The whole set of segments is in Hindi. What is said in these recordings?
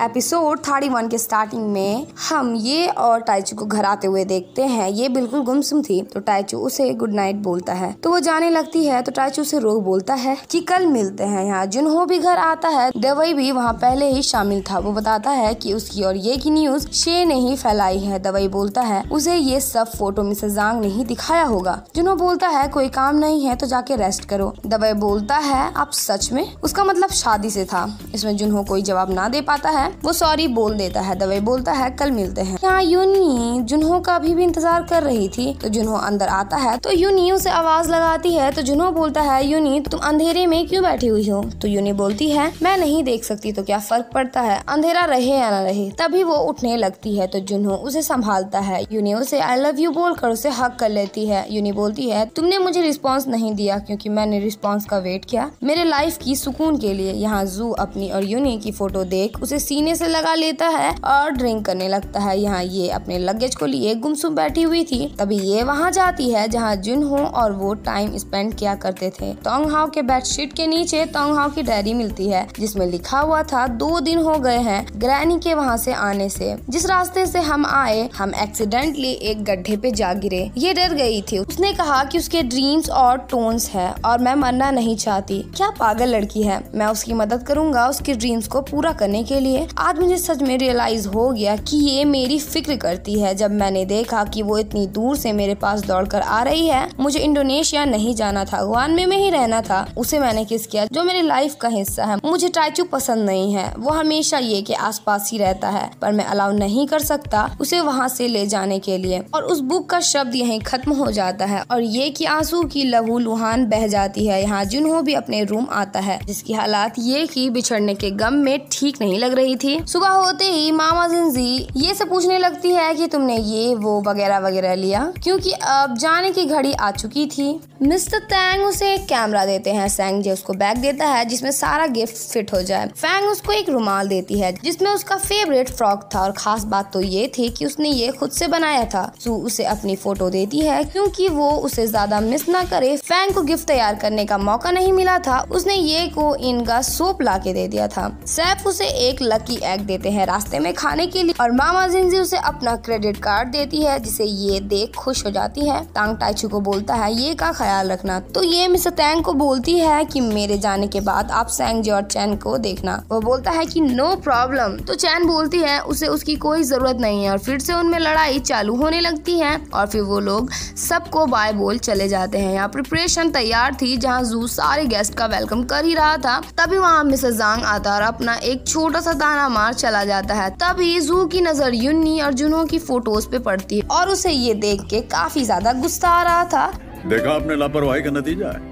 Episode thirty one के स्टार्टिंग में हम ये और टाइचू को घर आते हुए देखते हैं। ये बिल्कुल गुमसुम थी तो टाइचू उसे गुड नाइट बोलता है। तो वो जाने लगती है तो टाइचू उसे रोक बोलता है कि कल मिलते हैं यहाँ। जुनहो भी घर आता है, दवाई भी वहाँ पहले ही शामिल था। वो बताता है कि उसकी और ये की न्यूज़ शे ने ही फैलाई है, दवाई बोलता है। उसे ये सब फ़ोटो मिसेज जांग ने ही दिखाया होगा। जुनहो बोलता है, कोई काम नहीं है तो जाके रेस्ट करो। दवाई बोलता है, आप सच में? उसका मतलब शादी से था। इसमें जुनहो कोई जवाब ना दे पाता है वो सॉरी बोल देता है, दवाई बोलता है, कल मिलते हैं। यहाँ यूनी जुन्हो का अभी भी इंतज़ार कर रही थी तो जुन्हो अंदर आता है तो यूनी उसे आवाज़ लगाती है तो जुन्हो बोलता है, यूनी, तुम अंधेरे में क्यों बैठी हुई हो? तो यूनी बोलती है, मैं नहीं देख सकती तो क्या फ़र्क पड़ता है, अंधेरा रहे या न रहे? तभी वो उठने लगती है तो जुन्हो उसे संभालता है। यूनी उसे आई लव यू बोल कर उसे हक कर लेती है। यूनी बोलती है, तुमने मुझे रिस्पॉन्स नहीं दिया, क्योंकि मैंने रिस्पॉन्स का वेट किया मेरे लाइफ की सुकून के लिए। यहाँ जू अपनी और यूनी की फ़ोटो देख, उसे सीने से लगा लेता है और ड्रिंक करने लगता है। यहाँ ये अपने लगेज को लिए गुमसुम बैठी हुई थी। तभी ये वहाँ जाती है जहाँ जुन हो और वो टाइम स्पेंड किया करते थे। तोंग हाउ के बेडशीट के नीचे तोंग हाउ की डायरी मिलती है, जिसमें लिखा हुआ था, दो दिन हो गए हैं ग्रैनी के वहाँ से आने से। जिस रास्ते से हम आए, हम एक्सीडेंटली एक गड्ढे पे जा गिरे। ये डर गई थी। उसने कहा कि उसके ड्रीम्स और टोन्स है और मैं मरना नहीं चाहती। क्या पागल लड़की है? मैं उसकी मदद करूँगा उसके ड्रीम्स को पूरा करने के लिए। आज मुझे सच में रियलाइज़ हो गया कि ये मेरी फ़िक्र करती है। जब मैंने देखा कि वो इतनी दूर से मेरे पास दौड़कर आ रही है, मुझे इंडोनेशिया नहीं जाना था, गुआनमे में ही रहना था, उसे मैंने किस किया? जो मेरी लाइफ का हिस्सा है, मुझे टाइचू पसंद नहीं है। वो हमेशा ये के आसपास ही रहता है, पर मैं अलाउ नहीं कर सकता उसे वहाँ से ले जाने के लिए। और उस बुक का शब्द यहीं खत्म हो जाता है। और ये की आँसू की लहू लुहान बह जाती है, यहाँ जुनहो भी अपने रूम आता है, जिसकी हालात ये की बिछड़ने के गम में ठीक नहीं लग रही थी। सुबह होते ही मामा जिंजी ये से पूछने लगती है कि तुमने ये, वो वगैरह वगैरह लिया, क्योंकि अब जाने की घड़ी आ चुकी थी। मिस्टर तैंग उसे एक कैमरा देते हैं, सैंग जे उसको बैग देता है, जिसमें सारा गिफ्ट फिट हो जाए। फैंग उसको एक रुमाल देती है, जिसमें उसका फेवरेट फ्रॉक था, और खास बात तो ये थी कि उसने ये खुद से बनाया था। सू उसे अपनी फ़ोटो देती है, क्योंकि वो उसे ज़्यादा मिस ना करे। फैंग को गिफ्ट तैयार करने का मौका नहीं मिला था, उसने ये को इनका सोप ला के दे दिया था। सैफ उसे एक लकी एग देते हैं रास्ते में खाने के लिए। और मामा जिंजी उसे अपना क्रेडिट कार्ड देती है, जिसे ये देख खुश हो जाती है। तांग टाइचू को बोलता है, ये का ख्याल रखना? तो ये मिस तैंग को बोलती है कि मेरे जाने के बाद आप सैंग जी और चैन को देखना। वो बोलता है कि, नो प्रॉब्लम। तो चैन बोलती है, उसे उसकी कोई ज़रूरत नहीं है। और फिर से उनमें लड़ाई चालू होने लगती है। और फिर वो लोग सबको बाय बोल चले जाते हैं। यहाँ प्रिपरेशन तैयार थी, जहाँ जू सारे गेस्ट का वेलकम कर ही रहा था। तभी वहाँ मिसेस जांग आता और अपना एक छोटा सा दाना मार चला जाता है। तभी जू की नज़र युन्नी और जुनो की फ़ोटोज़ पे पड़ती है और उसे ये देख के काफ़ी ज़्यादा गुस्सा आ रहा था। देखा आपने लापरवाही का नतीजा है?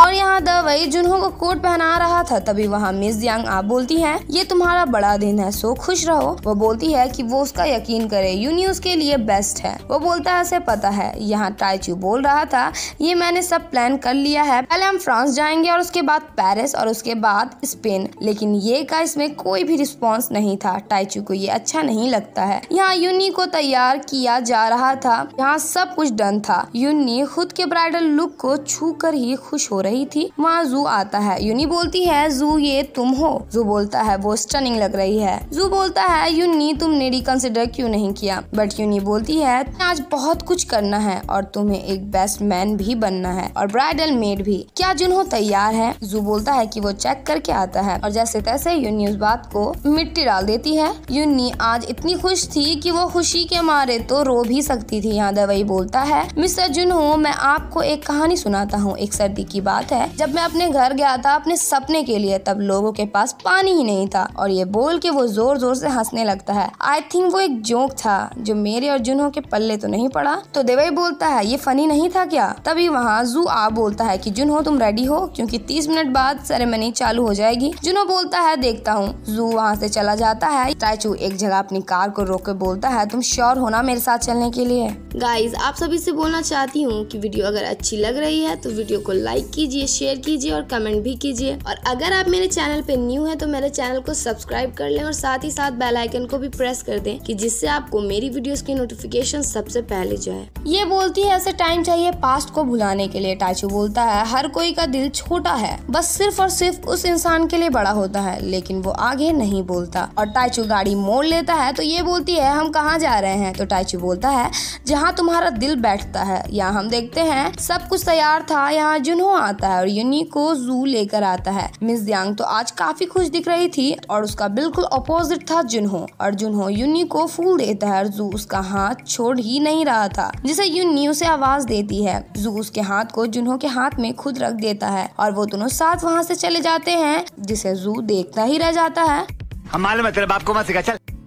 और यहाँ दवाई जुन्हों को कोट पहना रहा था। तभी वहाँ मिस यांग आप बोलती है, ये तुम्हारा बड़ा दिन है, सो खुश रहो। वो बोलती है कि वो उसका यकीन करे यूनी उसके लिए बेस्ट है। वो बोलता है उसे पता है, यहाँ टाइचू बोल रहा था, ये मैंने सब प्लान कर लिया है। पहले हम फ्रांस जाएँगे और उसके बाद पेरिस और उसके बाद स्पेन। लेकिन ये का इसमें कोई भी रिस्पॉन्स नहीं था। टाइचू को ये अच्छा नहीं लगता है। यहाँ यूनी को तैयार किया जा रहा था। यहाँ सब कुछ डन था। यूनी खुद के ब्राइडल लुक को छू कर ही खुश हो रही थी, वहाँ जू आता है। यूनी बोलती है, जू, ये तुम हो? जू बोलता है, वो स्टनिंग लग रही है। जू बोलता है यूनी तुमने रिकंसिडर क्यों नहीं किया? बट यूनी बोलती है आज बहुत कुछ करना है और तुम्हें एक बेस्ट मैन भी बनना है और ब्राइडल मेड भी। क्या जुनहो तैयार है? जू बोलता है की वो चेक करके आता है और जैसे तैसे यूनी उस बात को मिट्टी डाल देती है। यूनी आज इतनी खुश थी कि वो खुशी के मारे तो रो भी सकती थी, यहाँ दवाई बोलता है, मिस्टर जुनहो मैं आपको एक कहानी सुनाता हूँ, एक सर्दी की बात। है, जब मैं अपने घर गया था, अपने सपने के लिए, तब लोगों के पास पानी ही नहीं था और ये बोल के वो ज़ोर ज़ोर से हंसने लगता है। आई थिंक वो एक जोक था, जो मेरे और जुनहो के पल्ले तो नहीं पड़ा। तो देवई बोलता है, ये फनी नहीं था क्या? तभी वहाँ जू आ बोलता है कि जुनहो तुम रेडी हो? क्यूँकी तीस मिनट बाद सेरेमनी चालू हो जाएगी। जुनो बोलता है, देखता हूँ। जू वहाँ से चला जाता है। टाइचू एक जगह अपनी कार को रोक कर बोलता है, तुम श्योर होना मेरे साथ चलने के लिए? गाइज़ आप सभी से बोलना चाहती हूँ कि वीडियो अगर अच्छी लग रही है तो वीडियो को लाइक कीजिए। कीजिए शेयर कीजिए और कमेंट भी कीजिए। और अगर आप मेरे चैनल पे न्यू है तो मेरे चैनल को सब्सक्राइब कर लें और साथ ही साथ बेल आइकन को भी प्रेस कर दें कि जिससे आपको मेरी वीडियोस की नोटिफिकेशन सबसे पहले जाए। ये बोलती है, ऐसे टाइम चाहिए पास्ट को भुलाने के लिए टाचू बोलता है। हर कोई का दिल छोटा है, बस सिर्फ़ और सिर्फ़ उस इंसान के लिए बड़ा होता है, लेकिन वो आगे नहीं बोलता। और टाइचू गाड़ी मोड़ लेता है तो ये बोलती है, हम कहाँ जा रहे हैं? तो टाइचू बोलता है, जहाँ तुम्हारा दिल बैठता है, यहाँ हम देखते हैं, सब कुछ तैयार था, यहाँ जुनहो आता है और यूनी को जू लेकर आता है। मिस दियांग तो आज काफ़ी खुश दिख रही थी और उसका बिल्कुल अपोजिट था जुनहो और जुनहो यूनी को फूल देता है और जू उसका हाथ छोड़ ही नहीं रहा था, जिसे यूनी उसे आवाज़ देती है। जू उसके हाथ को जुनहो के हाथ में खुद रख देता है और वो दोनों साथ वहाँ से चले जाते हैं, जिसे जू देखता ही रह जाता है। हम मालूम है तेरे बाप को मत सिखा, चल।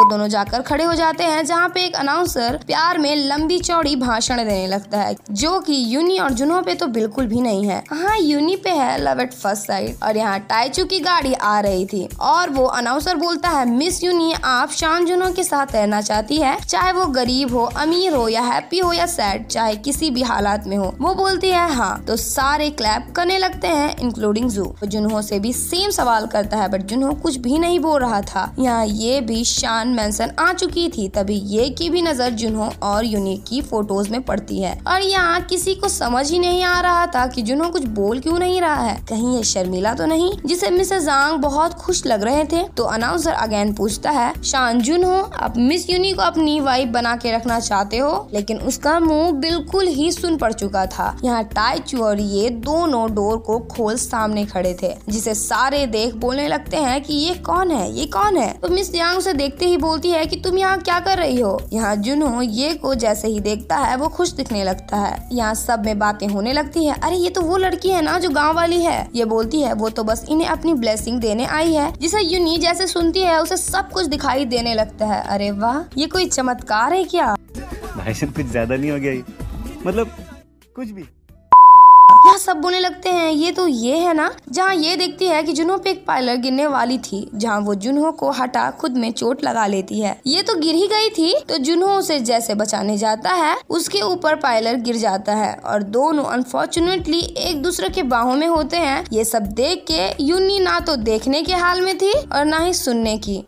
वो दोनों जाकर खड़े हो जाते हैं, जहाँ पे एक अनाउंसर प्यार में लंबी चौड़ी भाषण देने लगता है, जो कि यूनी और जुनो पे तो बिल्कुल भी नहीं है। हाँ यूनी पे है लव एट फ़र्स्ट साइड और यहाँ टाइचू की गाड़ी आ रही थी, और वो अनाउंसर बोलता है मिस यूनी, आप शान जुनो के साथ रहना चाहती है? चाहे वो गरीब हो, अमीर हो या हैप्पी हो या सैड चाहे किसी भी हालात में हो। वो बोलती है हाँ। तो सारे क्लैप करने लगते हैं इंक्लूडिंग जू जुनहो से भी सेम सवाल करता है बट जुनहो कुछ भी नहीं बोल रहा था। यहाँ ये भी शान मैंसन आ चुकी थी, तभी ये की भी नज़र जुन्हो और यूनिक की फ़ोटोज़ में पड़ती है। और यहाँ किसी को समझ ही नहीं आ रहा था कि जुन्हो कुछ बोल क्यों नहीं रहा है। कहीं ये शर्मिला तो नहीं, जिसे मिसेस जांग बहुत खुश लग रहे थे तो अनाउंसर अगेन पूछता है, शान जुन्हो, आप मिस यूनी को अपनी वाइफ बना के रखना चाहते हो? लेकिन उसका मुँह बिल्कुल ही सुन पड़ चुका था। यहाँ टाइचू और ये दोनों डोर को खोल सामने खड़े थे, जिसे सारे देख बोलने लगते हैं कि ये कौन है, ये कौन है? तो मिस यांग उसे देखते ही बोलती है कि तुम यहाँ क्या कर रही हो? यहाँ जुनू ये को जैसे ही देखता है, वो खुश दिखने लगता है। यहाँ सब में बातें होने लगती है। अरे, ये तो वो लड़की है ना जो गाँव वाली है? ये बोलती है, वो तो बस इन्हें अपनी ब्लेसिंग देने आई है। जिसे यूनी जैसे सुनती है, उसे सब कुछ दिखाई देने लगता है। अरे वाह, ये कोई चमत्कार है क्या? भाई कुछ ज़्यादा नहीं हो गया मतलब कुछ भी। यह सब बोलने लगते हैं, ये तो ये है ना, जहाँ ये देखती है कि जुन्हो पे एक पायलर गिरने वाली थी, जहाँ वो जुन्हो को हटा खुद में चोट लगा लेती है। ये तो गिर ही गई थी तो जुन्हो उसे जैसे बचाने जाता है, उसके ऊपर पायलर गिर जाता है और दोनों अनफॉर्चुनेटली एक दूसरे के बाहों में होते हैं। ये सब देख के यूनी ना तो देखने के हाल में थी और ना ही सुनने की।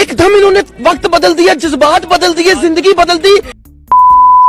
एकदम इन्होंने वक्त बदल दिया, जज्बात बदल दिए, ज़िंदगी बदल दी।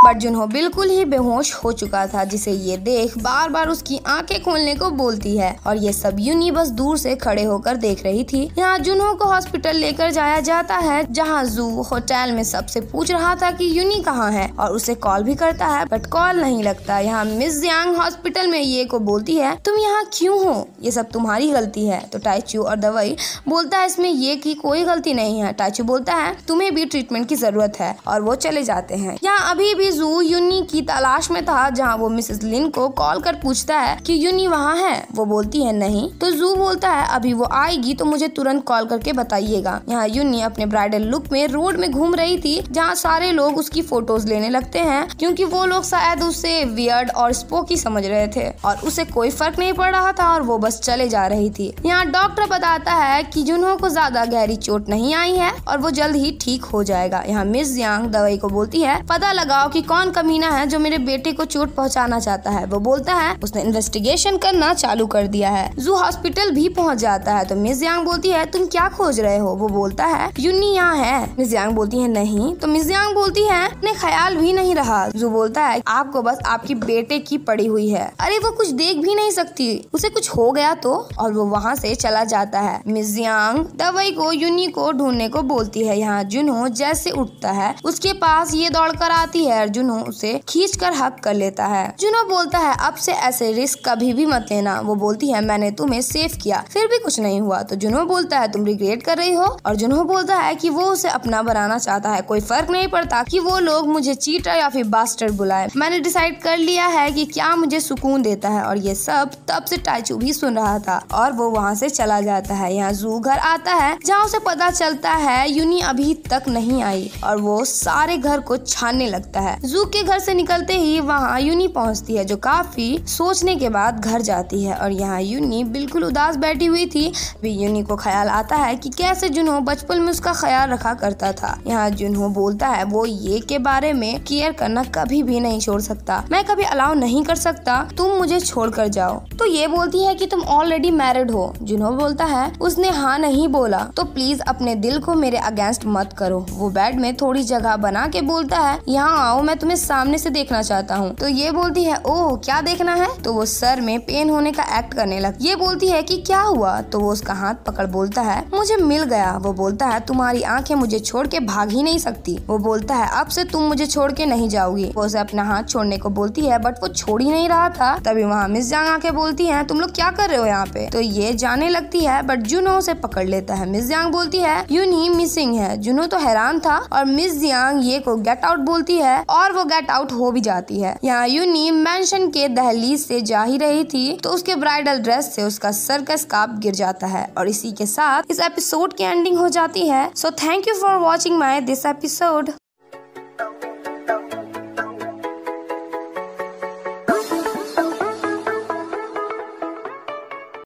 बट जुन्हो बिल्कुल ही बेहोश हो चुका था, जिसे ये देख बार बार उसकी आँखें खोलने को बोलती है। और ये सब यूनी बस दूर से खड़े होकर देख रही थी। यहाँ जुन्हो को हॉस्पिटल लेकर जाया जाता है, जहाँ जू होटल में सबसे पूछ रहा था कि यूनी कहाँ है, और उसे कॉल भी करता है, बट कॉल नहीं लगता। यहाँ मिस जियांग हॉस्पिटल में ये को बोलती है, तुम यहाँ क्यों हो? ये सब तुम्हारी गलती है। तो टाइचू और दवाई बोलता है इसमें ये की कोई गलती नहीं है। टाइचू बोलता है, तुम्हें भी ट्रीटमेंट की ज़रूरत है। और वो चले जाते हैं। यहाँ अभी भी जू यूनी की तलाश में था, जहाँ वो मिसेस लिन को कॉल कर पूछता है कि यूनी वहाँ है? वो बोलती है, नहीं। तो जू बोलता है, अभी वो आएगी तो मुझे तुरंत कॉल करके बताइएगा। यहाँ यूनी अपने ब्राइडल लुक में रोड में घूम रही थी, जहाँ सारे लोग उसकी फ़ोटोज़ लेने लगते हैं, क्योंकि वो लोग शायद उसे वियर्ड और स्पोकी समझ रहे थे, और उसे कोई फ़र्क नहीं पड़ रहा था, और वो बस चले जा रही थी। यहाँ डॉक्टर बताता है कि जुन्हो को ज़्यादा गहरी चोट नहीं आई है, और वो जल्द ही ठीक हो जाएगा। यहाँ मिस यांग दवाई को बोलती है, पता लगाओ कि कौन कमीना है जो मेरे बेटे को चोट पहुंचाना चाहता है। वो बोलता है, उसने इन्वेस्टिगेशन करना चालू कर दिया है। जू हॉस्पिटल भी पहुँच जाता है। तो मिस यांग बोलती है, तुम क्या खोज रहे हो? वो बोलता है यूनी यहाँ है। मिस यांग बोलती है, नहीं। तो मिस यांग बोलती है, ने ख्याल भी नहीं रहा। जू बोलता है, आपको बस आपकी बेटे की पड़ी हुई है। अरे, वो कुछ देख भी नहीं सकती। उसे कुछ हो गया तो? और वो वहाँ से चला जाता है। मिस यांग दवाई को यूनी को ढूँढने को बोलती है, यहाँ जुनहो जैसे उठता है, उसके पास ये दौड़ कर आती है। जुनहो उसे खींच कर हक कर लेता है। जुनो बोलता है, अब से ऐसे रिस्क कभी भी मत लेना। वो बोलती है, मैंने तुम्हें सेव किया, फिर भी कुछ नहीं हुआ। तो जुनो बोलता है, तुम रिग्रेट कर रही हो? और जुनो बोलता है कि वो उसे अपना बनाना चाहता है। कोई फ़र्क नहीं पड़ता कि वो लोग मुझे चीटर या फिर बास्टर बुलाए। मैंने डिसाइड कर लिया है कि क्या मुझे सुकून देता है और ये सब तब से टाइचू भी सुन रहा था और वो वहाँ से चला जाता है। यहाँ जू घर आता है, जहाँ उसे पता चलता है यूनी अभी तक नहीं आई और वो सारे घर को छानने लगता है। जू के घर से निकलते ही वहाँ यूनी पहुँचती है, जो काफ़ी सोचने के बाद घर जाती है। और यहाँ यूनी बिल्कुल उदास बैठी हुई थी। भी यूनी को ख्याल आता है कि कैसे जुनहो बचपन में उसका ख्याल रखा करता था। यहाँ जुनहो बोलता है, वो ये के बारे में केयर करना कभी भी नहीं छोड़ सकता। मैं कभी अलाउ नहीं कर सकता। तुम मुझे छोड़ कर जाओ। तो ये बोलती है कि तुम ऑलरेडी मैरिड हो। जुनहो बोलता है, उसने हाँ नहीं बोला तो प्लीज़ अपने दिल को मेरे अगेंस्ट मत करो। वो बेड में थोड़ी जगह बना के बोलता है, यहाँ आओ, मैं तुम्हें सामने से देखना चाहता हूँ। तो ये बोलती है, ओह, क्या देखना है? तो वो सर में पेन होने का एक्ट करने लग, ये बोलती है कि, क्या हुआ? तो वो उसका हाथ पकड़ बोलता है, मुझे मिल गया। वो बोलता है, तुम्हारी आँखें मुझे छोड़ के भाग ही नहीं सकती। वो बोलता है, अब से तुम मुझे छोड़ के नहीं जाओगी। वो उसे अपना हाथ छोड़ने को बोलती है, बट वो छोड़ ही नहीं रहा था। तभी वहाँ मिस जांग आके बोलती है, तुम लोग क्या कर रहे हो यहाँ पे? तो ये जाने लगती है, बट जुनो उसे पकड़ लेता है। मिस जांग बोलती है यूनी मिसिंग है। जुनो तो हैरान था और मिस जियांग ये को गेट आउट बोलती है और वो गेट आउट हो भी जाती है। यहाँ यूनी मैंशन के दहलीज से जा ही रही थी तो उसके ब्राइडल ड्रेस से उसका सर्कस काप गिर जाता है और इसी के साथ इस एपिसोड की एंडिंग हो जाती है। So thank you for watching my this episode